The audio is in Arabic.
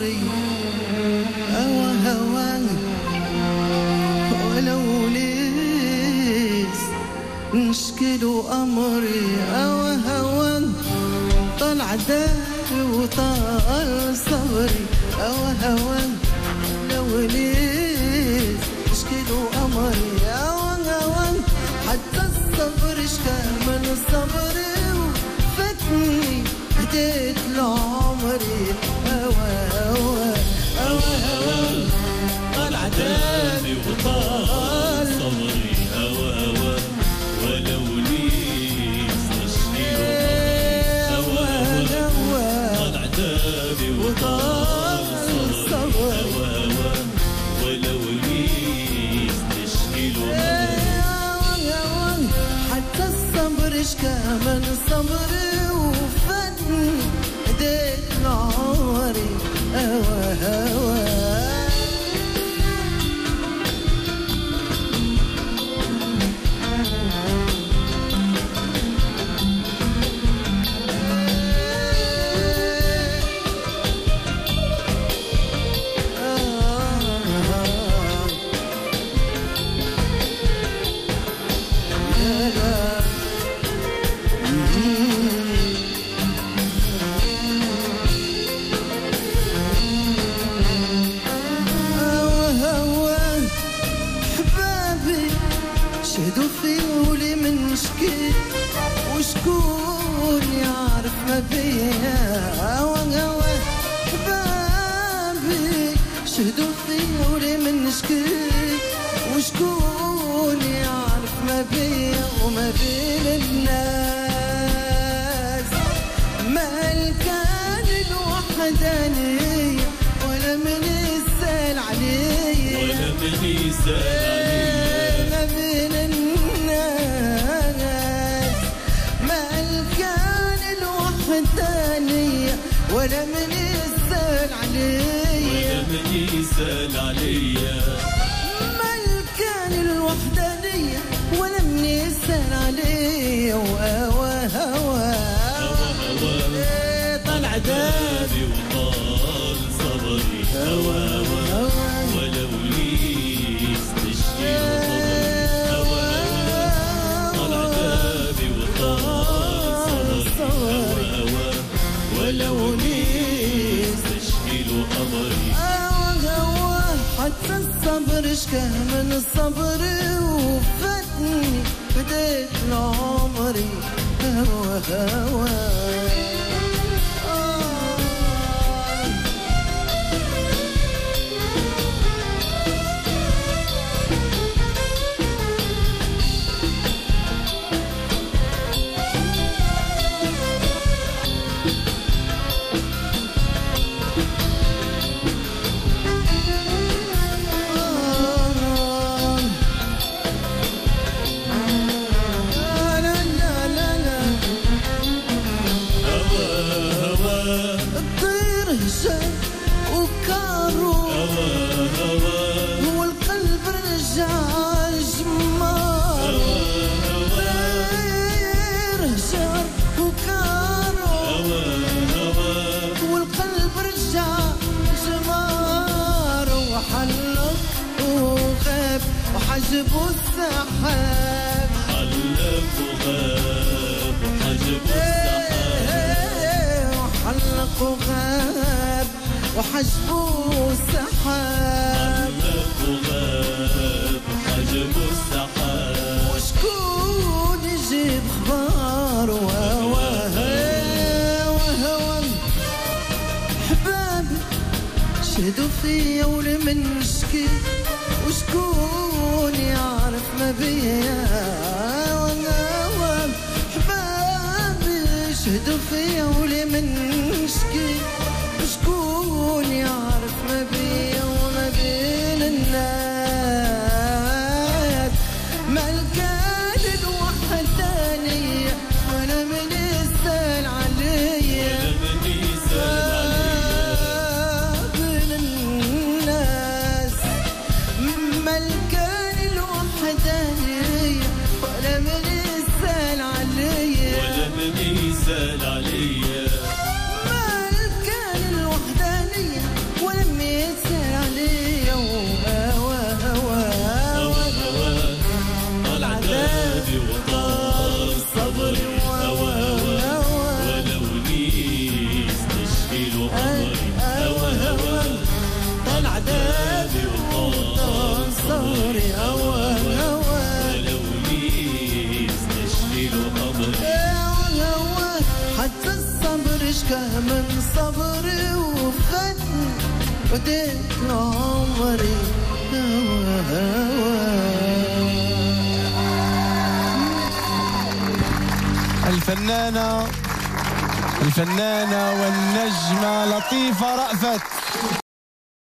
نظري أو هواي ولو ليس نشكله أمري أو هواي طلع داري وطال صبري أو هواي لو ليس من صبري وفن هديت لعمري هوى هوى هوى هوى حبابي شهدوا في ولي من شكي وشكون يعرف ما بيا وما بين الناس ما كان الوحدانية ولا من يسأل عليا ولا من يسأل ولا من يسأل ولا عليا من يسأل عليا. ما كان الوحدانية ولا من يسأل عليا. وهوى هوى هوى إيه طلع دام دامي وطال صبري. هوى هوى ولو لي استشهد هوى اشكى من الصبر وفاتني بديت لعمري هوى هوى هشام وكارو هو رجع جمار رجع جمار وحلق وغاب وحجبه السحاب. حلق وغاب وحجب السحاب. وحجبه السحاب وغاب وحجب السحاب. وشكون يجيب خبار وهوى وهوى حبابي شهدوا فيا ولا من شكي وشكون يعرف ما بيا. حبابي شهدوا فيا ولا من شكي وشكون فكه من صبري وفن وديت عمري. الفنانة الفنانة والنجمة لطيفة رأفت.